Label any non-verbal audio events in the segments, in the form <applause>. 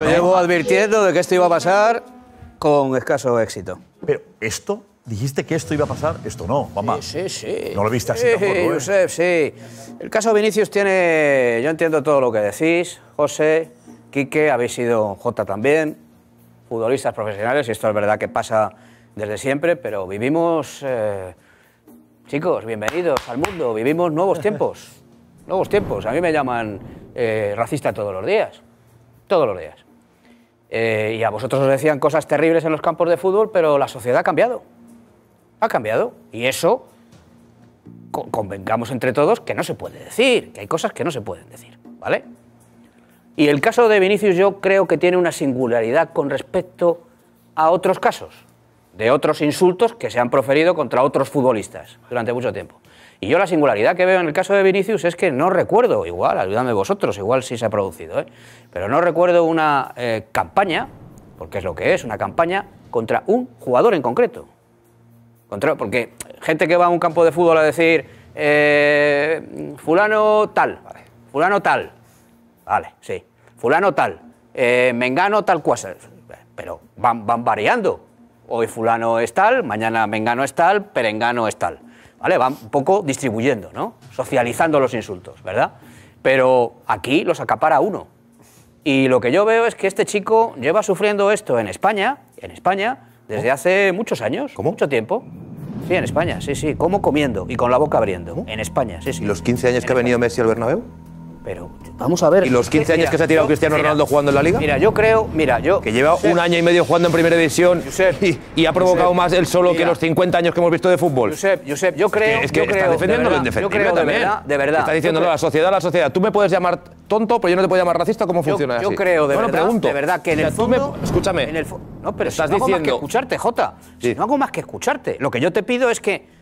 Llevo advirtiendo de que esto iba a pasar con escaso éxito. Pero esto, dijiste que esto iba a pasar, esto no, mamá. Sí, sí. No lo viste así Sí, tampoco, ¿eh? Josep, sí. El caso Vinicius tiene. Yo entiendo todo lo que decís. José, Quique, habéis sido Jota también, futbolistas profesionales, y esto es verdad que pasa desde siempre, pero vivimos. eh, chicos, bienvenidos al mundo. Vivimos nuevos tiempos. <laughs> nuevos tiempos. A mí me llaman eh, racista todos los días. Todos los días. Eh, y a vosotros os decían cosas terribles en los campos de fútbol, pero la sociedad ha cambiado. Ha cambiado. Y eso, co- convengamos entre todos que no se puede decir, que hay cosas que no se pueden decir, ¿vale? Y el caso de Vinicius yo creo que tiene una singularidad con respecto a otros casos, de otros insultos que se han proferido contra otros futbolistas durante mucho tiempo. Y yo la singularidad que veo en el caso de Vinicius es que no recuerdo, igual, ayúdame vosotros, igual sí se ha producido, ¿eh? pero no recuerdo una eh, campaña, porque es lo que es, una campaña contra un jugador en concreto. Contra- porque gente que va a un campo de fútbol a decir, eh, fulano tal, fulano tal, vale, sí, fulano tal, mengano tal cosa, pero van, van variando. Hoy fulano es tal, mañana mengano es tal, perengano es tal. ¿Vale? Van un poco distribuyendo, ¿no? Socializando los insultos, ¿verdad? Pero aquí los acapara uno. Y lo que yo veo es que este chico lleva sufriendo esto en España, en España, desde hace muchos años, mucho tiempo. Sí, en España, sí, sí, como comiendo y con la boca abriendo. En España, sí, sí. ¿Y los 15 años que ha venido Messi al Bernabéu? Pero vamos a ver. ¿Y los 15 años Mira, que se ha tirado yo- Cristiano mira, Ronaldo jugando en la Liga? Mira, yo creo, mira, yo Que lleva Josep, un año y medio jugando en Primera División Josep, y, y ha provocado Josep, más él solo que los 50 años que hemos visto de fútbol. Josep, Josep, yo creo, es que yo está creo, defendiendo de lo verdad, yo indefendible creo de verdad, de verdad. Está diciendo yo creo- la sociedad, la sociedad. Tú me puedes llamar tonto, pero yo no te puedo llamar racista. ¿Cómo Yo, funciona yo así? creo de no, no, verdad, pregunto. de verdad que en O sea, el me- escúchame. en el no, pero si estás no hago más que diciendo- escucharte, Jota. Si no hago más que escucharte. Lo que yo te pido es que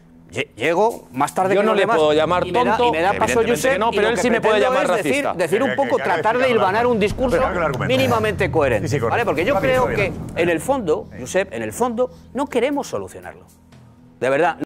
llego más tarde Yo que no los le demás puedo llamar y me da- tonto, y me da paso Josep, que no, pero él que sí me puede llamar decir- racista. Decir, Que- un que- poco, que haga tratar de hilvanar un discurso mínimamente coherente. Sí, sí. ¿vale? Porque yo bien, creo que bien. en el fondo, Josep, en el fondo no queremos solucionarlo. De verdad.